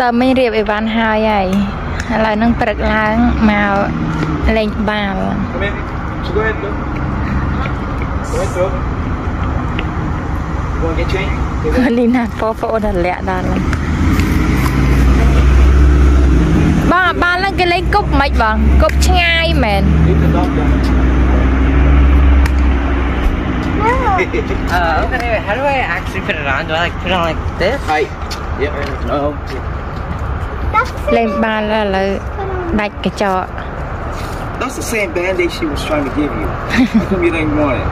តើមិញរៀបអីវ៉ាន់ហើយហើយឥឡូវនឹងព្រឹកឡើងមកលេងបាល់ Come in. So go ahead, go. Go ahead, throw. You want to get changed? Okay, go ahead. លីណាបងប្អូនរលាក់ដល់ហើយបងបាល់ហ្នឹងគេលេងគប់មិនបងគប់ឆ្ងាយមែន Leave the dog down. Uh, okay, how do I actually put it on? Do I like put it on like this? Height. Yep. No. លេងបាល់ឥឡូវដាច់កញ្ចក់ That's the same band-aid she was trying to give you. How come you didn't want it?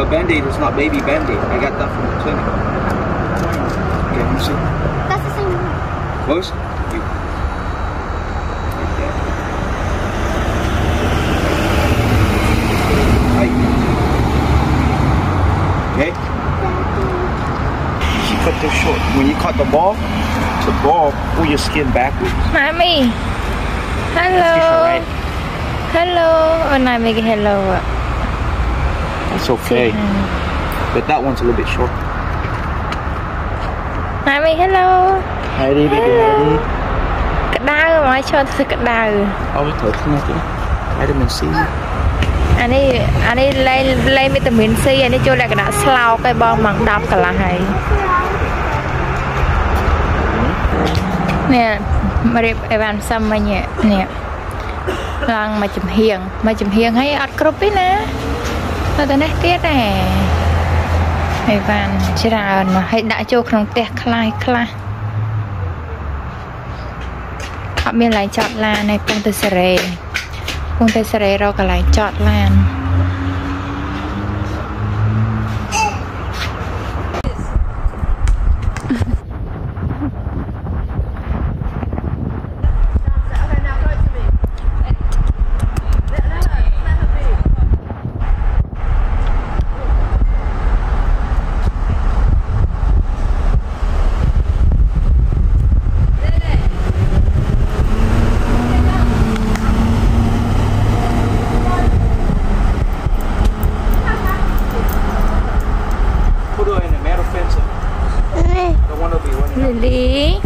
The band-aid is not baby band-aid. I got that from the clinic. Okay, let me see. That's the same one. Close. You. Like that. Height. Okay. She cut this short. When you cut the ball, the ball pull your skin backwards. ម៉ាមី Hello right. Hello អូនណាមីគេ Hello อะ That's okay. But that one's a little bit short. ម៉ាមី Hello Heidi, baby, Hello. Heidi. ក្តៅមកឈរធ្វើក្តៅ Oh, it's okay. okay. Vitamin C. អានេះអានេះលេងលេងវីតាមីន C អានេះចូលលក្ខណៈស្លោកឯងបងម៉ោង10កន្លះហើយ នេះមករៀបអីវ៉ាន់សឹមមិញនេះឡើងមកចំហៀងមកចំហៀងហើយអត់គ្រប់ទេណានៅតែនេះទៀតដែរអីវ៉ាន់ច្រើនមកហើយដាក់ចូលក្នុងផ្ទះខ្លះខ្លះអត់មានកន្លែងចតឡានឯងពងទៅសេរីពងទៅសេរីរកកន្លែងចតឡាន Beli.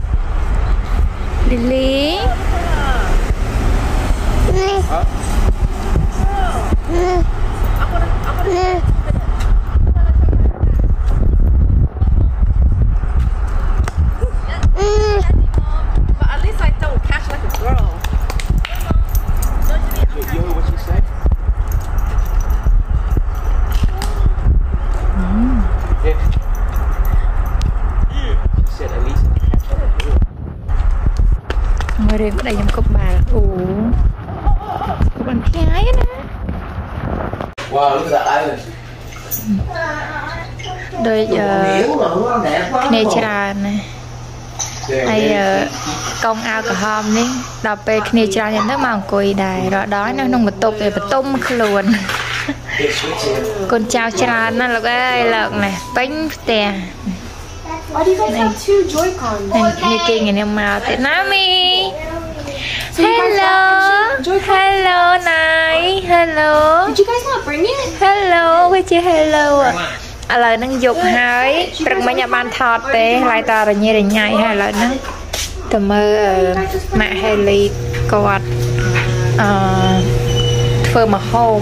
ដូចអឺគ្នាច្រើនណាហើយអឺកងអាវក្រហមនេះដល់ពេលគ្នាច្រើនយ៉ាងទៅមកអង្គុយដែររត់ដល់នៅក្នុងបន្ទប់ឯបន្ទុំខ្លួន Big switch here. កូនចៅច្រើនណាស់លោកអើយលោកណាពេញផ្ទះ Why do you guys have two Joy-Cons? នេះគេងាកមកទៀតណាមី So you guys Hello have two Joy-Cons? Hello ណៃ Hello Did you guys not bring it? Hello វាជា Hello ឥឡូវហ្នឹងយប់ហើយព្រឹកមិញអត់បានថតទេហើយតរញ៉េរញ៉ៃហើយឥឡូវហ្នឹងទៅមើលអឺម៉ាក់ Haley គាត់អឺធ្វើម្ហូប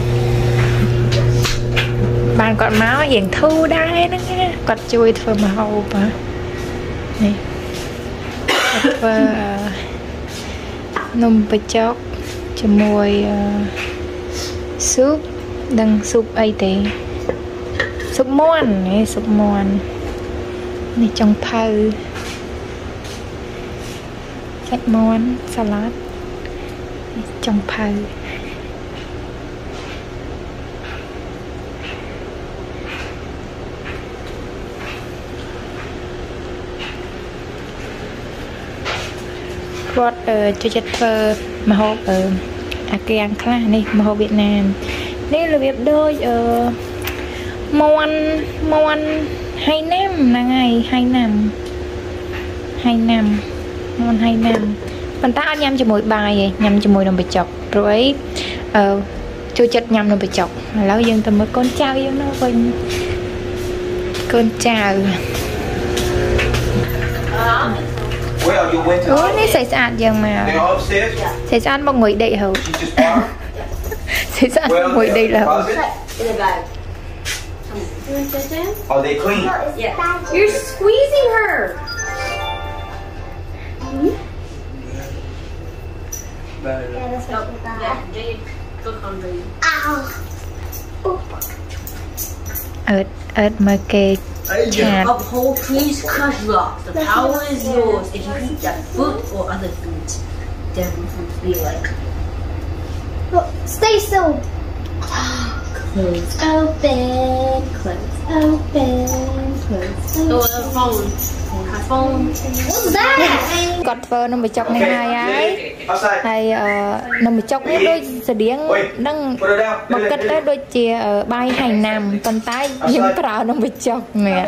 បានគាត់មករៀងធូរដែរហ្នឹងណាគាត់ជួយធ្វើម្ហូបហ៎នេះគាត់ធ្វើអឺនំបញ្ចុកជាមួយអឺស៊ុបដឹងស៊ុបអីទេ ស៊ុបមាន់នេះស៊ុបមាន់នេះចុងភៅសាច់មាន់សាឡាត់នេះចុងភៅគាត់អឺជួយចិត្តធ្វើម្ហូបអឺអាកៀងខ្លះនេះម្ហូបវៀតណាមនេះរបៀបដូចអឺ មាន់មាន់ហៃណាំហ្នឹងហើយហៃណាំហៃណាំមាន់ហៃណាំប៉ុន្តែអត់ញ៉ាំជាមួយបាយទេញ៉ាំជាមួយនំបញ្ចុកព្រោះអីអឺចូលចិត្តញ៉ាំនំបញ្ចុកឥឡូវយើងទៅមើលកូនចៅយើងនោះវិញកូនចៅ Well, you went អូ to នេះស្អីស្អាតយើងមក They all upstairs? ស្អីស្អាតមកងុយដេកហូត She just borrowed? ស្អីស្អាតមកងុយដេករហូត doing? Are oh, they clean? Yeah. Bad. You're squeezing her. Oh. -hmm. Yeah, that's nope. Yeah, Jade, click on Jade. Ow. My gate. Uphold, please crush. The power is yours if you eat that food or other foods. then would be like. Well, stay still. Clothes. Open, close, open, close. Oh, the phone. My phone. What's that? គាត់ធ្វើនំបញ្ចុកនេះហើយហើយ Outside. ហើយអឺនំបញ្ចុកនេះដូចស្តៀងនឹង Put her down. មកគិតទៅដូចជាអឺបាយហៃណាំប៉ុន្តែយើងប្រើនំបញ្ចុកនេះ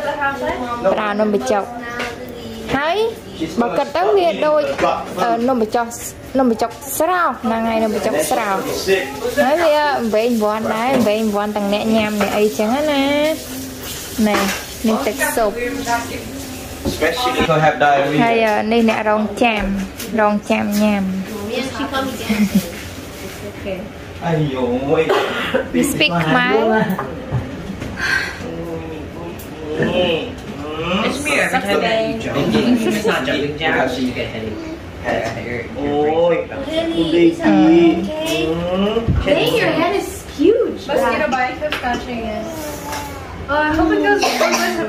ប្រើនំបញ្ចុក ហើយមកគិតទៅវាដូចអឺនំបញ្ចុកនំបញ្ចុកស្រោបហ្នឹងហើយនំបញ្ចុកស្រោប Sit. ហើយវាវែងវាន់ដែរវែងវាន់ទាំងអ្នកញ៉ាំអ្នកអីចឹងណាណែនេះទឹកស៊ុប Especially if you have diarrhea. ហើយអឺនេះអ្នករងចាំរងចាំញ៉ាំ Ay, yo, wait. You speak Khmer It's me every time that you jump. It's not jumping jacks, so you get headache. Your, your Ôi, brain Ờ. Dang, your head is huge. Mosquito bite kept scratching it. Oh, I hope it goes good with him.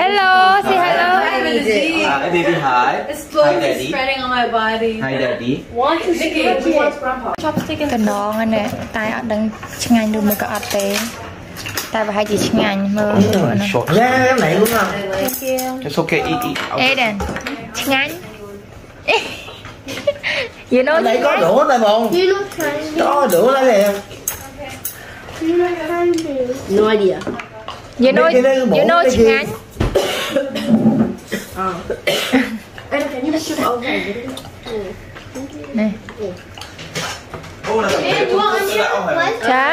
Hello say hello I have a disease. Hi, baby, hi. It's slowly Hi, Daddy. spreading on my body. Hi, daddy. Nikki, she wants grandpa. Chopstick កណ្ដងហ្នឹងណាតែអត់ដឹងឆ្ងាញ់ឬមួយក៏អត់ទេ tao và hai chị xin ngành mơ Ra em luôn à. It's okay, eat, eat Aiden, xin ngành You. Know Này có đũa tay bồn Có đũa tay nè No idea. You know, you know xin ngành Nè Chá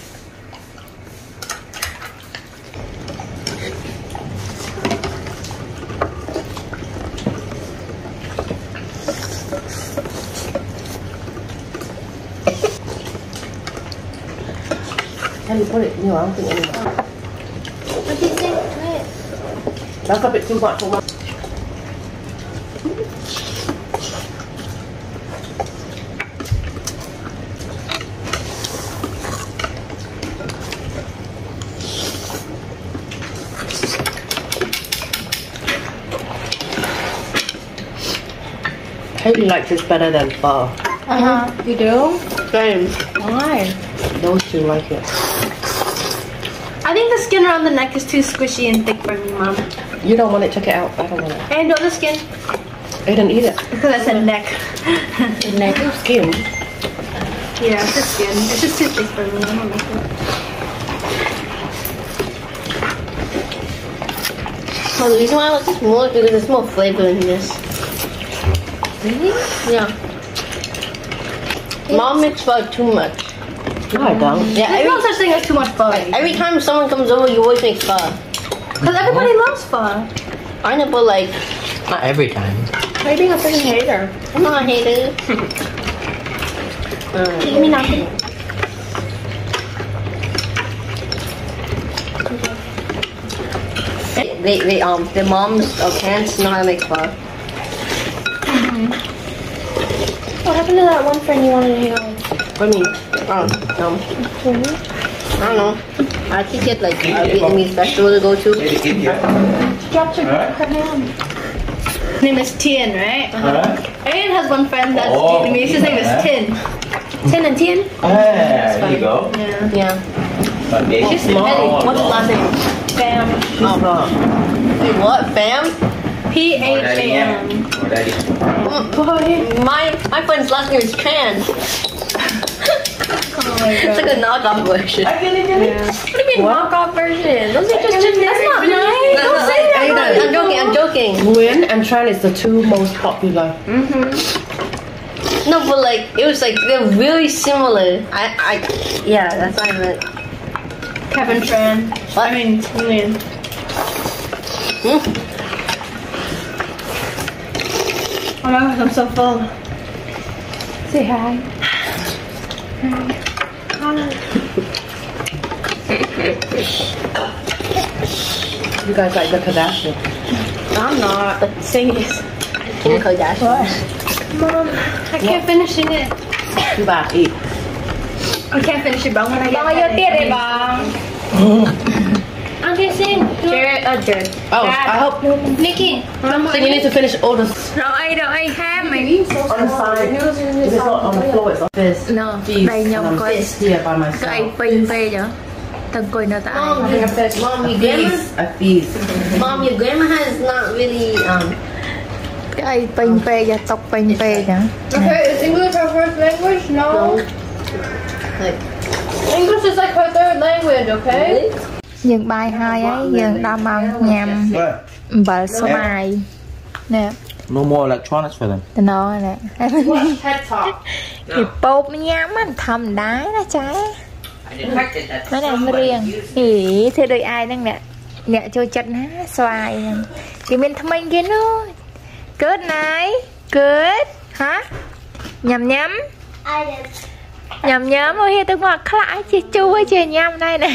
How do you put it? No, I don't think anymore. What do you think? Try it. That's a bit too much for my. Hayden likes this better than pho. Uh-huh. You do? Same. Why? Those two like it. I think the skin around the neck is too squishy and thick for me, Mom. You don't want it, check it out. I don't want it. And the skin? I didn't eat it. Because I said neck. Neck skin. Yeah, it's the skin. It's just too thick for me. I don't like it. Well, the reason why I like this more is because there's more flavor in this. Really? Yeah. Mom makes pho too much. No, I don't. Yeah, There's no every, such thing as too much pho. every time someone comes over, you always make pho. Because everybody loves pho. I know, but like, Not every time. Why are you being a freaking hater? I'm not a hater. Mm. Give me nothing. They, they, um, their moms or parents know how to make pho. What happened to that one friend you wanted to hang out with? What do mean? Oh, um, I don't know. I could get like a Vietnamese festival to go to. Maybe eat here. Dropped her, Alright. her hand. Name is Tien, right? Alright. Arian has one friend that's Oh, Vietnamese. His name is yeah. Tin. Tin and Tien? Ah, there you go. Yeah. Yeah. But they- She's Eddie. What's his last name? Bam. Oh. Wait, what? Bam? P H A M. Oh. My my friend's last name is Tran. It's like a knockoff version. What do you mean knockoff version? Those are just That's not nice. No, Don't say that. I'm joking. I'm joking. Nguyen and Tran is the two most popular. No, but like it was like they're really similar. I, I, yeah, that's what I meant. Kevin Tran. What? I mean, Julian. Hmm? Oh my gosh, I'm so full. Say hi. You guys like the Kardashians? I'm not. The thing is, Kim Kardashian. Mom, I can't what? finish it. You about to eat. I can't finish it, but when I get Mama, you did it, Mom. I'm just saying. Jared Adder. Oh, Dad. I hope. Nikki. So you need to finish all the. No, I don't. I have my. On the side. If it's not on the floor, it's on this. No, by nhau and. This here by myself. Pay pay đó. Thằng. Mom, you, mom, your grandma. A piece. Mom, your grandma has not really um. Cái pay pay và tóc pay pay. Okay, is English our first language? No. no. Like. English is like her third language, okay? Really? យើងបាយហើយហើយយើងដល់ម៉ោងញ៉ាំ What? អំបិលស្វាយណែ No more electronics for them. តំណណែ TED Talk. ពីពោបញ៉ាំហ្នឹងធម្មតាណាចា I detected that មែនទេរៀង somebody used ហីធ្វើដូចអាយហ្នឹងអ្នកអ្នកចូលចិត្តណាស្វាយហ្នឹងគេមានថ្មិញគេនោះកើតណាយកើតហាញ៉ាំញ៉ាំញ៉ាំញ៉ាំអូហេទៅមកខ្លាក់ឲ្យជាជួឲ្យជាញ៉ាំដែរណា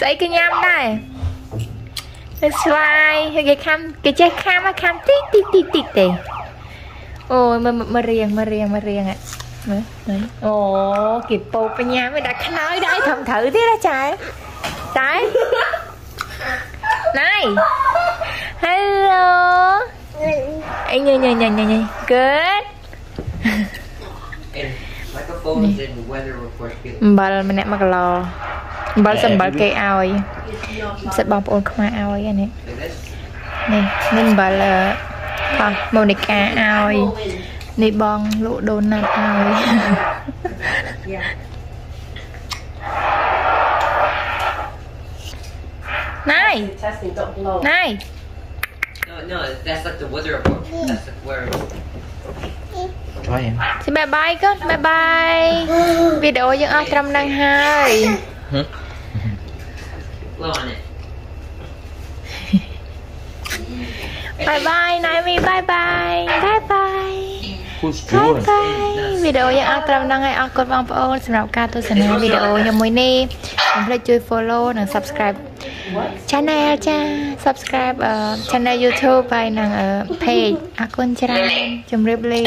ស្អីគេញ៉ាំដែរទៅស្វាយហើយគេខាំគេចេះខាំឲ្យខាំតិចតិចតិចតិចទេអូយមើលមើលរៀងមើលរៀងមើលរៀងហ่ะមើលមើលអូគេពោបញ៉ាំឲ្យដាក់ខ្នើយដាក់ឲ្យត្រឹមត្រូវទៀតណាចាតែណៃ Hello អីញ៉ៃញ៉ៃញ៉ៃញ៉ៃញ៉ៃ Good អំបិលម្នាក់1គីឡូអំបិលសម្បិលគេឲ្យសិតបងប្អូនខ្មែរឲ្យហ្នឹង Like this. នេះនេះអំបិលអឺអស់ម៉ូនីកាឲ្យនេះបងលក់ដូណាត់ឲ្យណៃ Testing, don't blow. ណៃ No, no, that's like the weather report. That's like where. Try him. ស៊ីបាយបាយកូនបាយបាយវីដេអូយើងអស់ត្រឹមហ្នឹងហើយ Blow on it. បាយបាយណៃមីបាយបាយបាយបាយ Who's បាយ drawing? បាយវីដេអូយើងអស់ត្រឹមហ្នឹងហើយអរគុណបងប្អូនសម្រាប់ការទស្សនាវីដេអូខ្ញុំមួយនេះកុំភ្លេចជួយ follow និង subscribe channel ចា subscribe អឺ channel YouTube ហើយនិងអឺ page អរគុណច្រើនជម្រាបលា